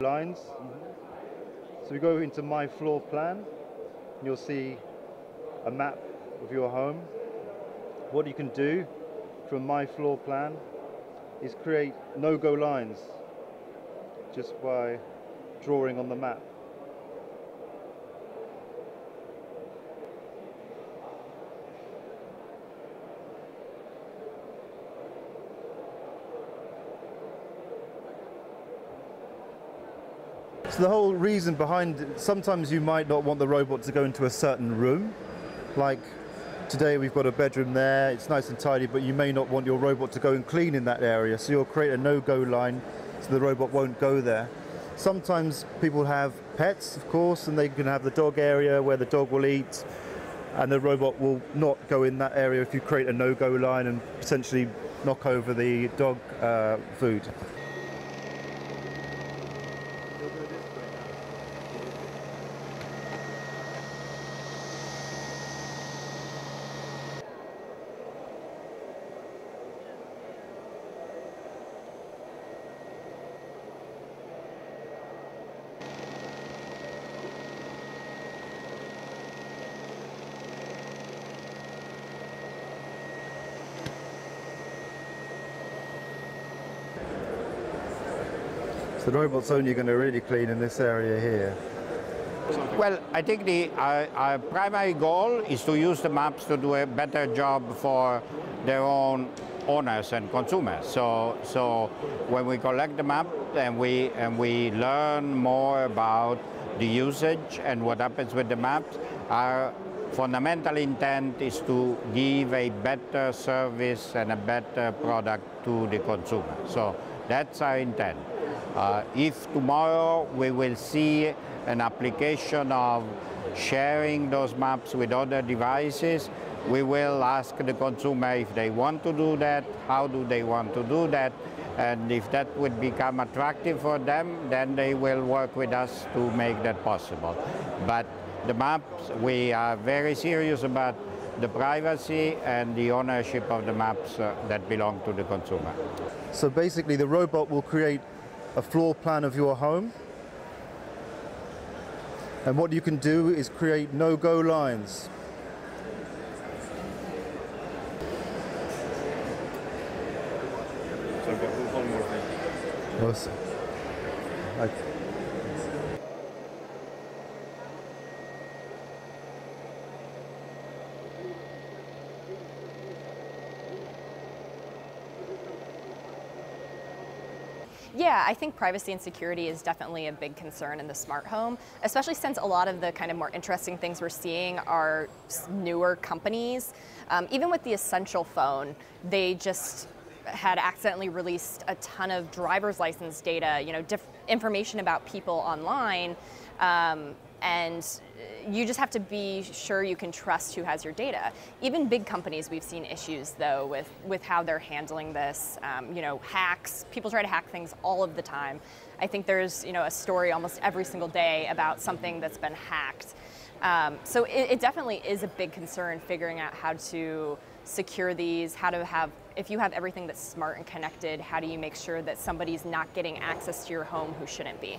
lines. So we go into my floor plan, and you'll see a map of your home. What you can do from my floor plan is create no-go lines just by drawing on the map. So the whole reason behind it, sometimes you might not want the robot to go into a certain room. Like today we've got a bedroom there, it's nice and tidy, but you may not want your robot to go and clean in that area. So you'll create a no-go line so the robot won't go there. Sometimes people have pets, of course, and they can have the dog area where the dog will eat, and the robot will not go in that area if you create a no-go line and potentially knock over the dog uh, food. We'll go this way. So the robot's only going to really clean in this area here. Well, I think the our, our primary goal is to use the maps to do a better job for their own owners and consumers. So, so when we collect the map and we and we learn more about the usage and what happens with the maps, our fundamental intent is to give a better service and a better product to the consumer. So that's our intent. Uh, if tomorrow we will see an application of sharing those maps with other devices, we will ask the consumer if they want to do that, how do they want to do that, and if that would become attractive for them, then they will work with us to make that possible. But the maps, we are very serious about the privacy and the ownership of the maps uh, that belong to the consumer. So basically the robot will create a floor plan of your home. And what you can do is create no-go lines. So I've got one more thing. Awesome. Yeah, I think privacy and security is definitely a big concern in the smart home, especially since a lot of the kind of more interesting things we're seeing are newer companies. Um, even with the Essential phone, they just had accidentally released a ton of driver's license data, you know, information about people online. Um, and you just have to be sure you can trust who has your data. Even big companies, we've seen issues though with, with how they're handling this. Um, you know, hacks. People try to hack things all of the time. I think there's you know a story almost every single day about something that's been hacked. Um, so it, it definitely is a big concern figuring out how to secure these, how to have, if you have everything that's smart and connected, how do you make sure that somebody's not getting access to your home who shouldn't be?